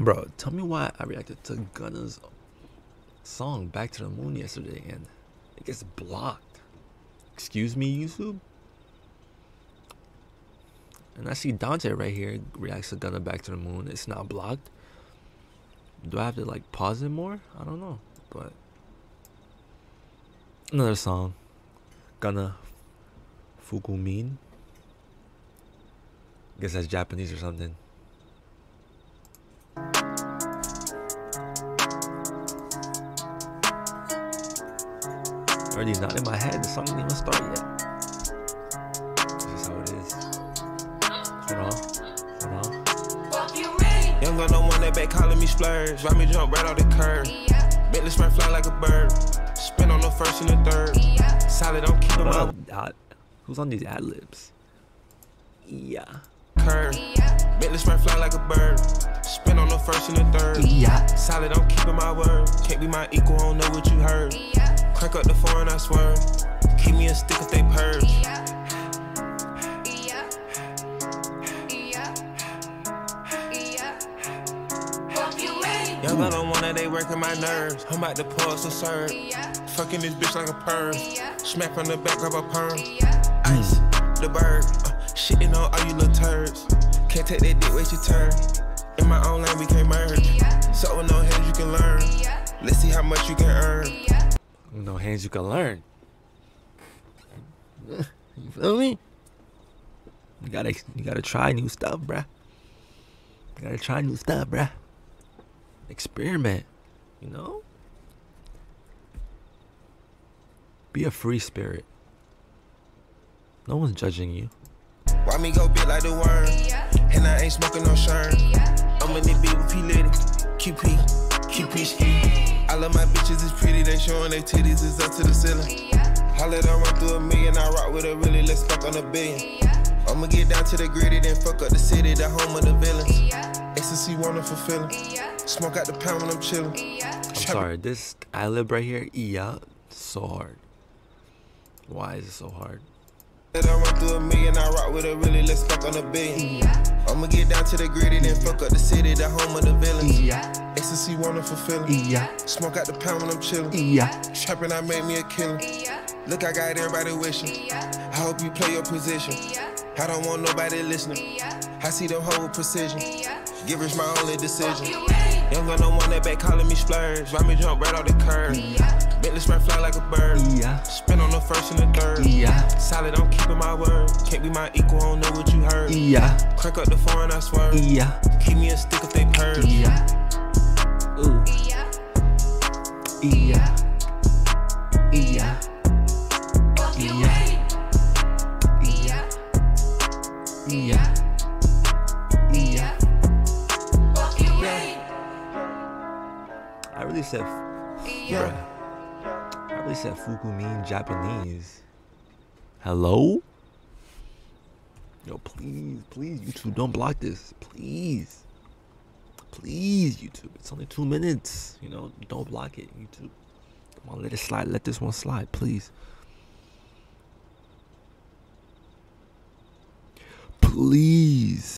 Bro, tell me why I reacted to Gunna's song Back to the Moon yesterday and it gets blocked. Excuse me, YouTube? And I see Dante right here reacts to Gunna Back to the Moon. It's not blocked. Do I have to like pause it more? I don't know. But another song. Gunna Fukumean. I Guess that's Japanese or something. Already not in my head. The song didn't even start yet. This is how it is. Hold on. Hold on. Young Gunna Wunna that back calling me splurge. Ride me jump right off the curb. Bentley Spur fly like a bird. Spin on the first and the third. Solid, I'm keeping my who's on these ad libs? Yeah. curve. Bentley Spur fly like a bird. Spin on the first and the third. Yeah. Solid, I'm keeping my word. Can't be my equal, I don't know what you heard. Crank up the foreign, I swear. Keep me a stick if they purge. Young Gunna Wunna that they working my nerves. I'm about to pull some serve. Fucking this bitch like a perm. Smack from the back of a perm. Ice, the bird. Uh, shitting on all you little turds. Can't take that dick, wait your turn. In my own lane, we can't merge. So with no hands, you can learn. Let's see how much you can earn. No hands you can learn. you feel me? You gotta you gotta try new stuff, bruh. You gotta try new stuff, bruh. Experiment, you know? Be a free spirit. No one's judging you. Why me go big like the worm? And I ain't smoking no shirt. I'm in the beat with P Litty. QP, QP ski. I love my bitches, it's pretty. They showing their titties, it's up to the ceiling. I let her run through a million. I rock with her really, let's fuck on a billion. I'ma get down to the gritty, then fuck up the city, the home of the villains. Ecstasy, wonderful feeling. Smoke out the pound when I'm chillin'. I'm sorry, this ad lib right here, yeah, so hard. Why is it so hard? Let her run through a million, I rock with her really, let's fuck on a billion. I'ma get down to the gritty, then fuck up the city, the home of the villains. Yeah, Ecstasy, wonderful feeling. yeah, Smoke out the pound when I'm chillin'. yeah. Trapping, I made me a killer. Look, I got everybody wishing. I hope you play your position. I don't want nobody listening. I see them whole precision. Givers my only decision. Young Gunna Wunna that back calling me splurge. Ride me jump right off the curb. Bentley Spur fly like a bird. Yeah, Spin on the first and the third. yeah, Solid, I'm keeping my word. Can't be my equal, I don't know what you heard. yeah, Crank up the foreign, I swear. yeah, Keep me a stick if they purge. yeah. Really said, bruh. I really said Fukumean Japanese. Hello? Yo, please, please, YouTube, don't block this. Please. Please, YouTube. It's only two minutes. You know, don't block it, YouTube. Come on, let it slide. Let this one slide, please. Please.